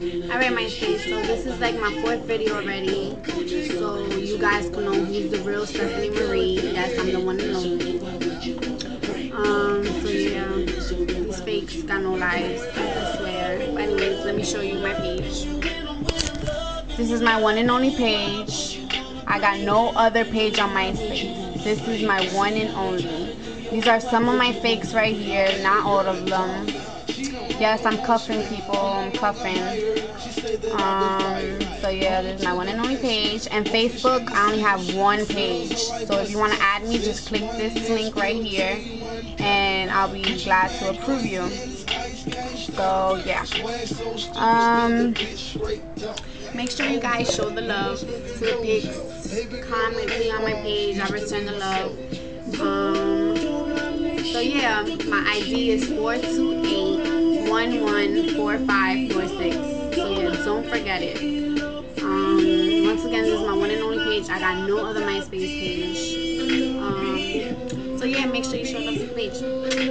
Alright MySpace, so this is like my fourth video already. So you guys can know who's the real Stephanie Marie. Yes, I'm the one and only. Um, so yeah, these fakes got no lives, I swear. But anyways, let me show you my page. This is my one and only page. I got no other page on my MySpace. This is my one and only. These are some of my fakes right here, not all of them. Yes, I'm cuffing people. I'm cuffing. Um, so yeah, this is my one and only page. And Facebook, I only have one page. So if you want to add me, just click this link right here, and I'll be glad to approve you. So yeah. Um, make sure you guys show the love to the pics. Comment me on my page. I return the love. Um, so yeah, my ID is 428 114546. So yeah, don't forget it. Um, once again, this is my one and only page. I got no other MySpace page. Um, so yeah, make sure you show love to the page.